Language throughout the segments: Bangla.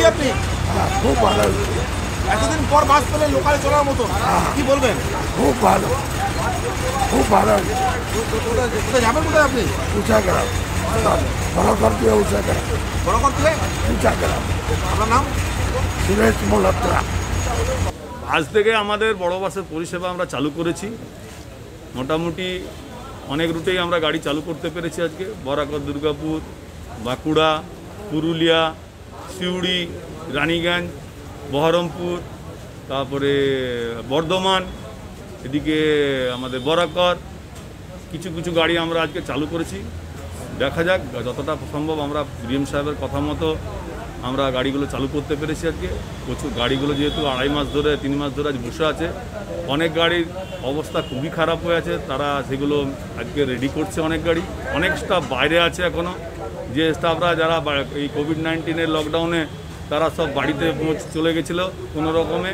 কি আপনি? খুব ভালো। এতদিন পর বাস পেলে লোকালে চলার মতো। কি বলবেন? খুব ভালো। খুব ভালো। কোথায় যাবেন কোথায় আপনি? উঁচা গ্রাম বড় দিয়ে উঁচা গ্রাম বড় করতে উঁচা গ্রাম আপনার নাম? সুরেশ মোল্লাত্রা আজ থেকে আমাদের বড় বাসের পরিষেবা আমরা চালু করেছি। মোটামুটি অনেক রুটেই আমরা গাড়ি চালু করতে পেরেছি আজকে। বরাকর দুর্গাপুর বাঁকুড়া পুরুলিয়া সিউড়ি, রানীগঞ্জ, বহরমপুর, তারপরে বর্ধমান, এদিকে আমাদের বরাকর, কিছু কিছু গাড়ি আমরা আজকে চালু করেছি। দেখা যাক, যতটা সম্ভব আমরা ডিএম সাহেবের কথা মতো আমরা গাড়িগুলো চালু করতে পেরেছি আজকে। প্রচুর গাড়িগুলো যেহেতু আড়াই মাস ধরে, তিন মাস ধরে আজ বসে আছে। অনেক গাড়ির অবস্থা খুবই খারাপ হয়ে আছে। তারা সেগুলো আজকে রেডি করছে অনেক গাড়ি। অনেক স্টাফ বাইরে আছে এখনও যে স্টাফরা যারা এই কোভিড নাইন্টিনের লকডাউনে তারা সব বাড়িতে চলে গেছিল কোনো রকমে।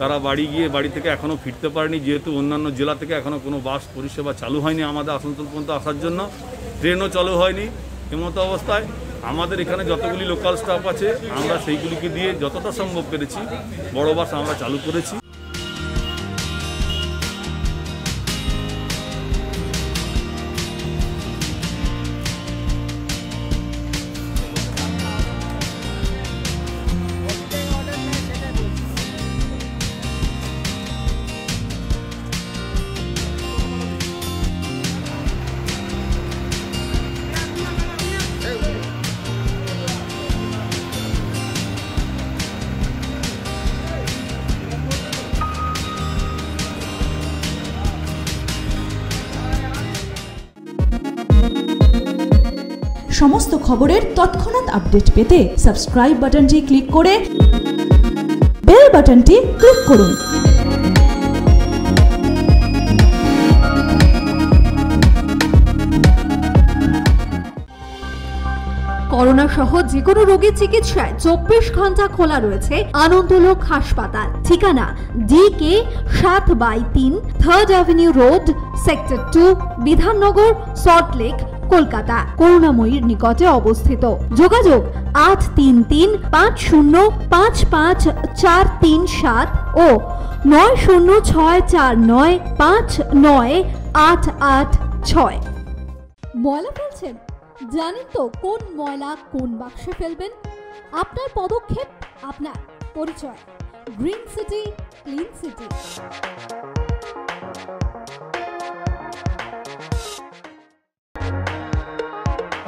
তারা বাড়ি গিয়ে বাড়ি থেকে এখনও ফিরতে পারেনি, যেহেতু অন্যান্য জেলা থেকে এখনও কোনো বাস পরিষেবা চালু হয়নি আমাদের আসানসোল পর্যন্ত আসার জন্য। ট্রেনও চালু হয়নি এমতো অবস্থায়। আমাদের এখানে যতগুলি লোকাল স্টাফ আছে, আমরা সেইগুলিকে দিয়ে যতটা সম্ভব পেরেছি, বড় বাস আমরা চালু করেছি। সমস্ত খবরের তৎক্ষণাৎ আপডেট পেতে সাবস্ক্রাইব বাটনটি ক্লিক করে বেল বাটনটি ক্লিক করুন। করোনা সহ যে কোনো রোগীর চিকিৎসায় চব্বিশ ঘণ্টা খোলা রয়েছে আনন্দলোক হাসপাতাল। ঠিকানা ডি কে সাত বাই তিন third avenue road sector two Bidhannagar Salt Lake Kolkata, করুণাময়ীর নিকটে অবস্থিত। যোগাযোগ আট তিন তিন পাঁচ শূন্য পাঁচ পাঁচ চার তিন সাত ও নয় শূন্য ছয় চার নয় পাঁচ নয় আট আট ছয়। ময়লা ফেলছেন? জানেন তো কোন ময়লা কোন বাক্সে ফেলবেন? আপনার পদক্ষেপ, আপনার পরিচয়। Green city, clean city.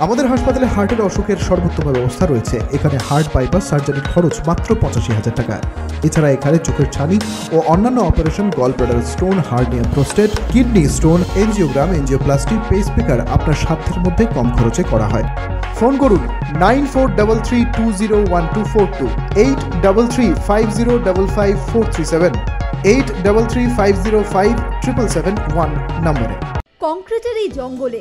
আমাদের হাসপাতালে হার্টের অসুখের সর্বোত্তম ব্যবস্থা রয়েছে। এখানে হার্ট বাইপাস সার্জারির খরচ মাত্র পঁচাশি হাজার টাকা। এছাড়া এখানে চোখের ছানি ও অন্যান্য operation gall bladder stone hernia prostate kidney stone angiogram angioplasty pacemaker আপনার সাধ্যের মধ্যে কম খরচে করা হয়। ফোন করুন nine four double three two zero one two four two, eight double three five zero double five four three seven, eight double three five zero five triple seven one নম্বরে। কংক্রিটের এই জঙ্গলে